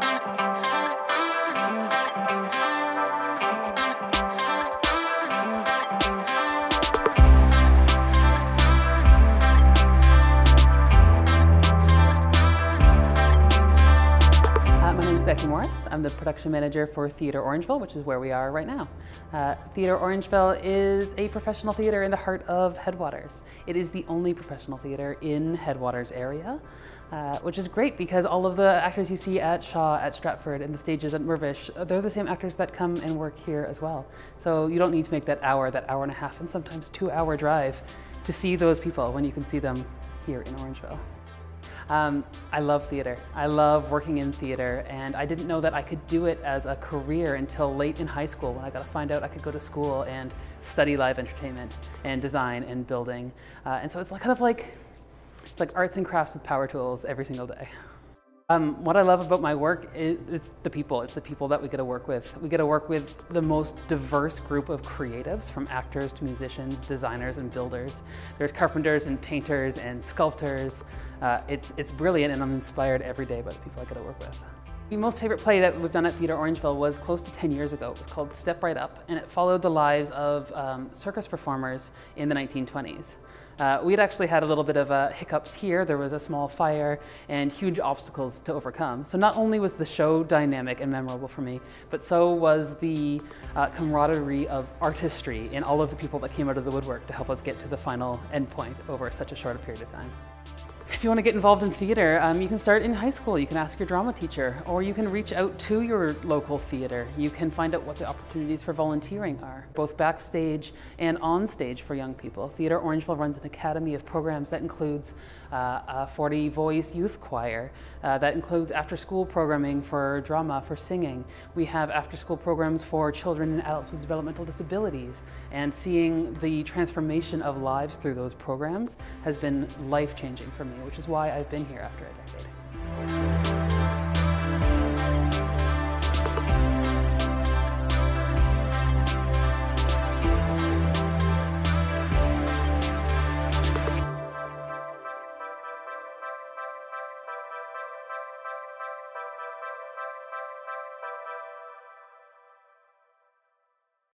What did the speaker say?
Thank you. Becky Morris. I'm the production manager for Theatre Orangeville, which is where we are right now. Uh, theatre Orangeville is a professional theatre in the heart of Headwaters. It is the only professional theatre in Headwaters area, uh, which is great because all of the actors you see at Shaw, at Stratford, and the stages at Mirvish, they're the same actors that come and work here as well. So you don't need to make that hour, that hour and a half, and sometimes two hour drive to see those people when you can see them here in Orangeville. Um, I love theater. I love working in theater, and I didn't know that I could do it as a career until late in high school when I got to find out I could go to school and study live entertainment and design and building. Uh, and so it's kind of like, it's like arts and crafts with power tools every single day. Um, what I love about my work is it's the people. It's the people that we get to work with. We get to work with the most diverse group of creatives, from actors to musicians, designers and builders. There's carpenters and painters and sculptors. Uh, it's, it's brilliant and I'm inspired every day by the people I get to work with. The most favorite play that we've done at Theatre Orangeville was close to 10 years ago. It was called Step Right Up, and it followed the lives of um, circus performers in the 1920s. Uh, we'd actually had a little bit of uh, hiccups here. There was a small fire and huge obstacles to overcome. So not only was the show dynamic and memorable for me, but so was the uh, camaraderie of artistry in all of the people that came out of the woodwork to help us get to the final endpoint over such a short period of time. If you want to get involved in theater, um, you can start in high school. You can ask your drama teacher, or you can reach out to your local theater. You can find out what the opportunities for volunteering are, both backstage and on stage for young people. Theatre Orangeville runs an academy of programs that includes uh, a 40 voice youth choir, uh, that includes after school programming for drama, for singing. We have after school programs for children and adults with developmental disabilities, and seeing the transformation of lives through those programs has been life changing for me which is why I've been here after a decade.